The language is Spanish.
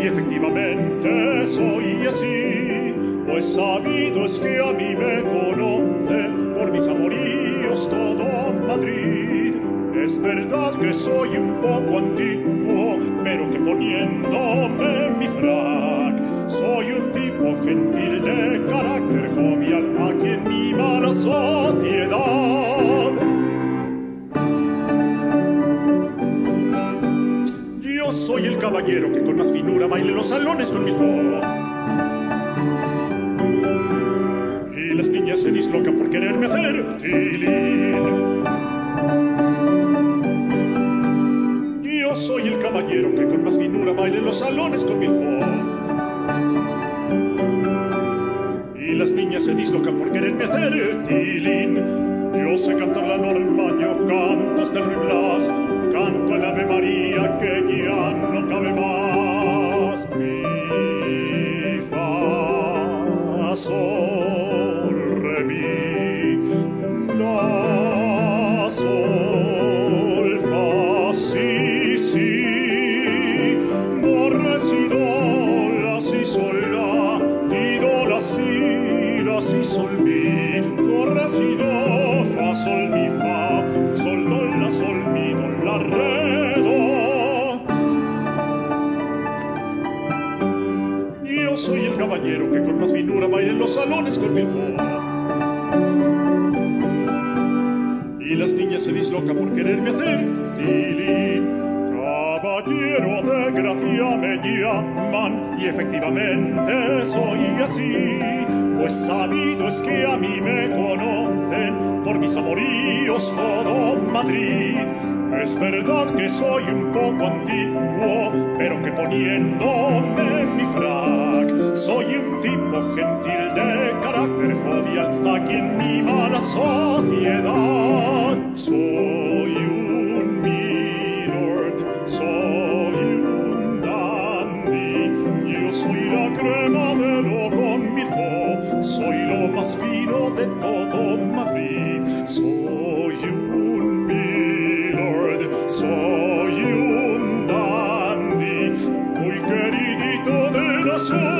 y efectivamente soy así, pues sabido es que a mí me conoce por mis amoríos todo Madrid. Es verdad que soy un poco antiguo, pero que poniéndome mi frac, soy un tipo gentil soy el caballero que con más finura baila en los salones con mi fo. Y las niñas se dislocan por quererme hacer tilín. Yo soy el caballero que con más finura baila en los salones con mi fo. Y las niñas se dislocan por quererme hacer tilín. Yo sé cantar la norma, yo canto hasta el reblas, canto el Ave María que ya no cabe más. Mi, fa, sol, re, mi, la, sol, fa, si, si, do, re, si, do, la, si, sol, la, ti, do, la, si, la, si, sol, mi, do, re, si, do, caballero que con más finura baila en los salones con mi fo. Y las niñas se dislocan por quererme hacer tilín. Caballero de gracia me llaman y efectivamente soy así, pues sabido es que a mí me conocen por mis amoríos todo Madrid. Es verdad que soy un poco antiguo, pero que poniéndome mi frac, soy un tipo gentil de carácter jovial a quien mima la sociedad. Soy un milord, soy un dandy, yo soy la crema de lo con mi fo, soy lo más fino de todo Madrid. Soy un milord, soy un dandy, muy queridito de la sociedad.